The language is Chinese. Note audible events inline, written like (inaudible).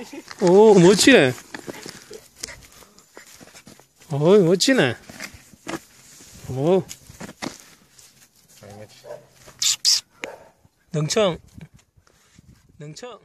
(laughs) 哦，没进来。哦，没进来。哦。能唱，能唱。